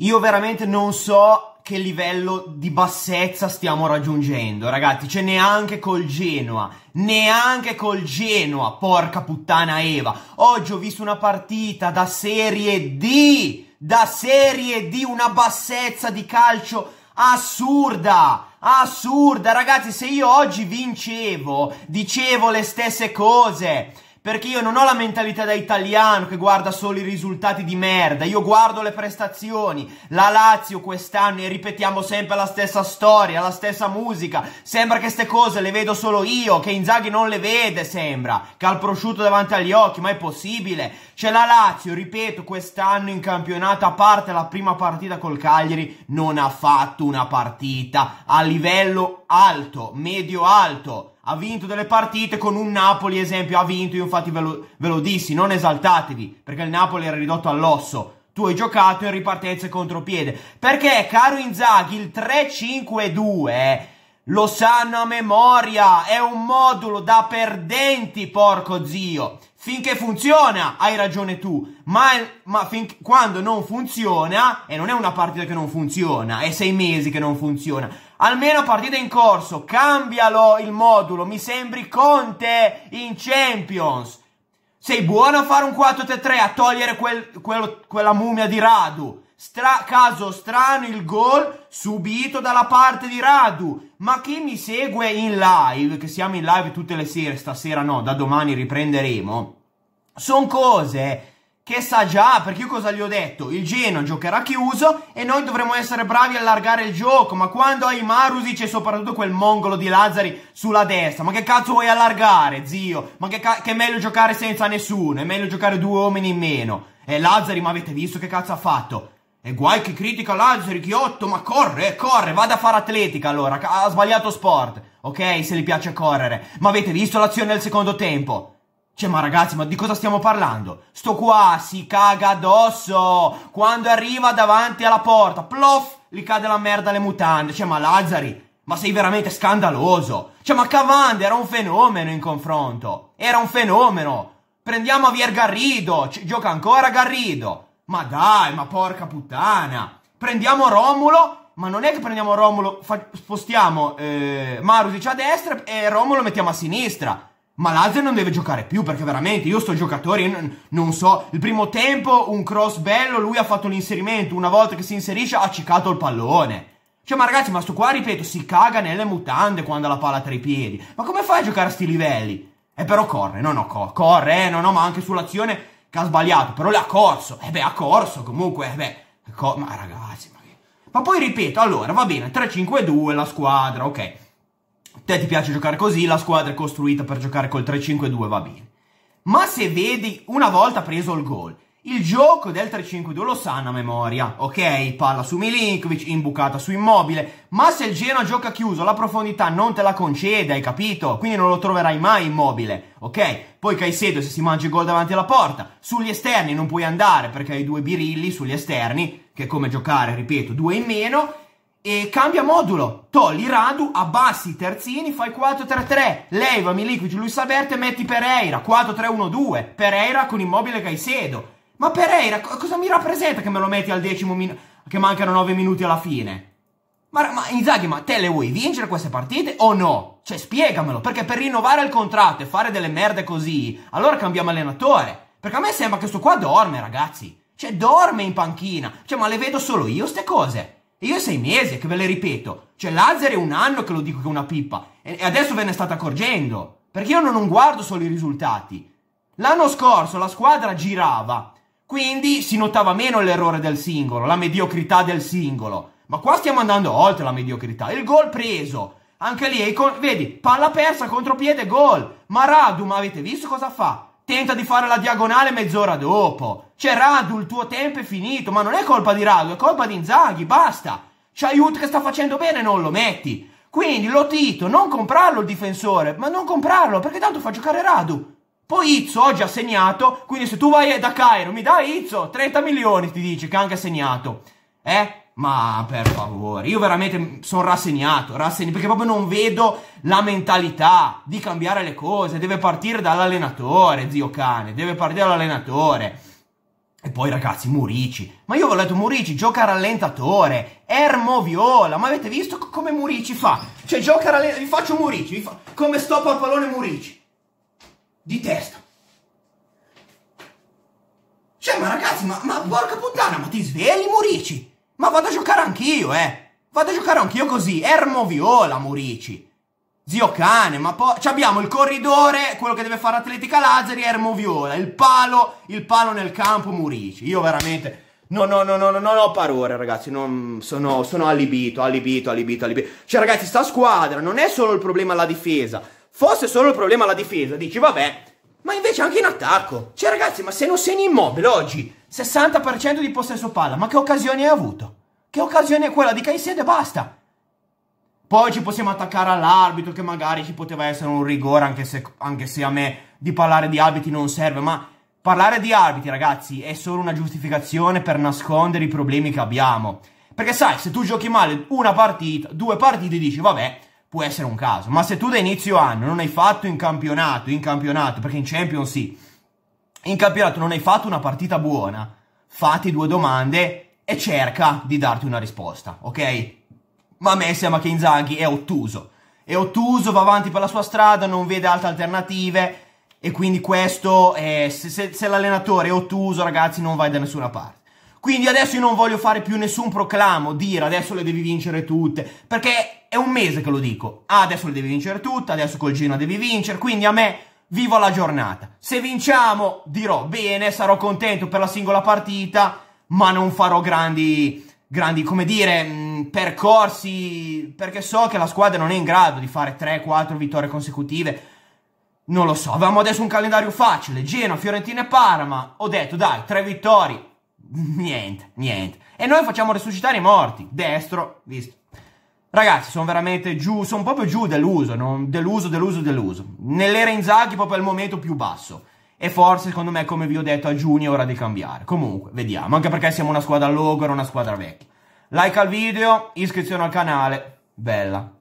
Io veramente non so che livello di bassezza stiamo raggiungendo, ragazzi. Cioè, neanche col Genoa, neanche col Genoa, porca puttana Eva. Oggi ho visto una partita da Serie D, da Serie D, una bassezza di calcio assurda, assurda. Ragazzi, se io oggi vincevo, dicevo le stesse cose perché io non ho la mentalità da italiano che guarda solo i risultati di merda, io guardo le prestazioni. La Lazio quest'anno e ripetiamo sempre la stessa storia, la stessa musica. Sembra che queste cose le vedo solo io, che Inzaghi non le vede, sembra. Che ha il prosciutto davanti agli occhi, ma è possibile. C'è la Lazio, ripeto, quest'anno in campionato, a parte la prima partita col Cagliari, non ha fatto una partita a livello alto, medio-alto ha vinto delle partite con un Napoli, esempio, ha vinto, io infatti ve lo, ve lo dissi, non esaltatevi, perché il Napoli era ridotto all'osso. Tu hai giocato in ripartenza e contropiede. Perché, caro Inzaghi, il 3-5-2 lo sanno a memoria, è un modulo da perdenti, porco zio. Finché funziona, hai ragione tu, ma, ma fin, quando non funziona, e non è una partita che non funziona, è sei mesi che non funziona, almeno partita in corso, cambialo il modulo, mi sembri Conte in Champions. Sei buono a fare un 4-3-3, a togliere quel, quel, quella mummia di Radu. Stra- caso strano il gol subito dalla parte di Radu. Ma chi mi segue in live, che siamo in live tutte le sere, stasera no, da domani riprenderemo. Sono cose che sa già, perché io cosa gli ho detto? Il Genoa giocherà chiuso e noi dovremo essere bravi a allargare il gioco, ma quando hai Marusic e soprattutto quel mongolo di Lazzari sulla destra, ma che cazzo vuoi allargare, zio? Ma che, che è meglio giocare senza nessuno, è meglio giocare due uomini in meno. E Lazzari, ma avete visto che cazzo ha fatto? E guai che critica Lazzari, Chiotto, ma corre, corre, vada a fare atletica allora, ha sbagliato sport, ok, se gli piace correre. Ma avete visto l'azione del secondo tempo? Cioè, ma ragazzi, ma di cosa stiamo parlando? Sto qua si caga addosso. Quando arriva davanti alla porta, plof, gli cade la merda alle mutande. Cioè, ma Lazzari, ma sei veramente scandaloso. Cioè, ma Cavande era un fenomeno in confronto. Era un fenomeno. Prendiamo a Vier Garrido. Gioca ancora Garrido. Ma dai, ma porca puttana. Prendiamo Romulo. Ma non è che prendiamo Romulo, spostiamo eh, Marusic a destra e Romulo mettiamo a sinistra. Ma Lazio non deve giocare più perché veramente io sto giocatore, io non, so, il primo tempo un cross bello, lui ha fatto l'inserimento, una volta che si inserisce ha ciccato il pallone. Cioè ma ragazzi, ma sto qua ripeto, si caga nelle mutande quando ha la palla tra i piedi. Ma come fai a giocare a sti livelli? E eh, però corre, no no, co- corre, eh, no no, ma anche sull'azione che ha sbagliato, però l'ha corso. Eh beh, ha corso comunque, eh beh, co- ma ragazzi, ma... ma poi ripeto, allora, va bene, 3-5-2 la squadra, ok te ti piace giocare così, la squadra è costruita per giocare col 3-5-2, va bene. Ma se vedi, una volta preso il gol, il gioco del 3-5-2 lo sanno a memoria, ok? Palla su Milinkovic, imbucata su Immobile, ma se il Genoa gioca chiuso, la profondità non te la concede, hai capito? Quindi non lo troverai mai Immobile, ok? Poi Caicedo se si mangia il gol davanti alla porta, sugli esterni non puoi andare perché hai due birilli sugli esterni, che è come giocare, ripeto, due in meno, e cambia modulo. Togli Radu, abbassi i terzini, fai 4-3-3, leva Miliquic, Luis Alberto e metti Pereira, 4-3-1-2, Pereira con Immobile Caicedo. Ma Pereira cosa mi rappresenta che me lo metti al decimo minuto, che mancano 9 minuti alla fine? Ma, ma Inzaghi, ma te le vuoi vincere queste partite o no? Cioè spiegamelo, perché per rinnovare il contratto e fare delle merde così, allora cambiamo allenatore. Perché a me sembra che sto qua dorme, ragazzi. Cioè dorme in panchina. Cioè, ma le vedo solo io ste cose. Io sei mesi che ve le ripeto. Cioè, Lazzaro è un anno che lo dico che è una pippa. E adesso ve ne state accorgendo. Perché io non guardo solo i risultati. L'anno scorso la squadra girava. Quindi si notava meno l'errore del singolo, la mediocrità del singolo. Ma qua stiamo andando oltre la mediocrità. Il gol preso. Anche lì, vedi, palla persa, contropiede, gol. Ma Radu, ma avete visto cosa fa? Tenta di fare la diagonale mezz'ora dopo. Cioè, Radu, il tuo tempo è finito, ma non è colpa di Radu, è colpa di Inzaghi, basta. C'hai Ut che sta facendo bene, non lo metti. Quindi, Lotito, non comprarlo il difensore, ma non comprarlo, perché tanto fa giocare Radu. Poi Izzo oggi ha segnato, quindi se tu vai da Cairo, mi dai Izzo, 30 milioni ti dice che ha anche segnato. Eh? Ma per favore, io veramente sono rassegnato, rassegnato, perché proprio non vedo la mentalità di cambiare le cose. Deve partire dall'allenatore, zio cane, deve partire dall'allenatore. E poi ragazzi, Murici. Ma io ho letto Murici, gioca rallentatore. Ermo Viola. Ma avete visto come Murici fa? Cioè, gioca rallentatore. Vi faccio Murici. Vi fa... Come stoppa il pallone Murici. Di testa. Cioè, ma ragazzi, ma, ma porca puttana, ma ti svegli Murici? Ma vado a giocare anch'io, eh. Vado a giocare anch'io così. Ermo Viola, Murici. Zio cane, ma poi abbiamo il corridore, quello che deve fare atletica Lazzari, Ermo Viola, il palo, il palo nel campo, Murici. Io veramente no, no, no, no, non ho parole, ragazzi, non, sono, sono allibito, allibito, allibito, allibito. Cioè, ragazzi, sta squadra non è solo il problema la difesa. Fosse solo il problema la difesa, dici, vabbè, ma invece anche in attacco. Cioè, ragazzi, ma se non segni immobile oggi, 60% di possesso palla, ma che occasioni hai avuto? Che occasione è quella di Caicedo e basta? Poi ci possiamo attaccare all'arbitro che magari ci poteva essere un rigore anche se, anche se a me di parlare di arbitri non serve, ma parlare di arbitri ragazzi è solo una giustificazione per nascondere i problemi che abbiamo. Perché sai, se tu giochi male una partita, due partite dici vabbè, può essere un caso, ma se tu da inizio anno non hai fatto in campionato, in campionato, perché in Champions sì, in campionato non hai fatto una partita buona, fatti due domande e cerca di darti una risposta, ok? Ma a me sembra che Inzaghi è ottuso. È ottuso, va avanti per la sua strada, non vede altre alternative. E quindi questo, è, se, se, se l'allenatore è ottuso, ragazzi, non vai da nessuna parte. Quindi adesso io non voglio fare più nessun proclamo, dire adesso le devi vincere tutte, perché è un mese che lo dico. Ah, adesso le devi vincere tutte, adesso col Genoa devi vincere, quindi a me vivo la giornata. Se vinciamo dirò bene, sarò contento per la singola partita, ma non farò grandi grandi, come dire, mh, percorsi, perché so che la squadra non è in grado di fare 3-4 vittorie consecutive. Non lo so, avevamo adesso un calendario facile, Genoa, Fiorentina e Parma. Ho detto, dai, tre vittorie. Niente, niente. E noi facciamo resuscitare i morti. Destro, visto. Ragazzi, sono veramente giù, sono proprio giù deluso, non, deluso, deluso, deluso. Nell'era Inzaghi proprio al momento più basso. E forse, secondo me, come vi ho detto, a giugno è ora di cambiare. Comunque, vediamo. Anche perché siamo una squadra logora, una squadra vecchia. Like al video, iscrizione al canale. Bella.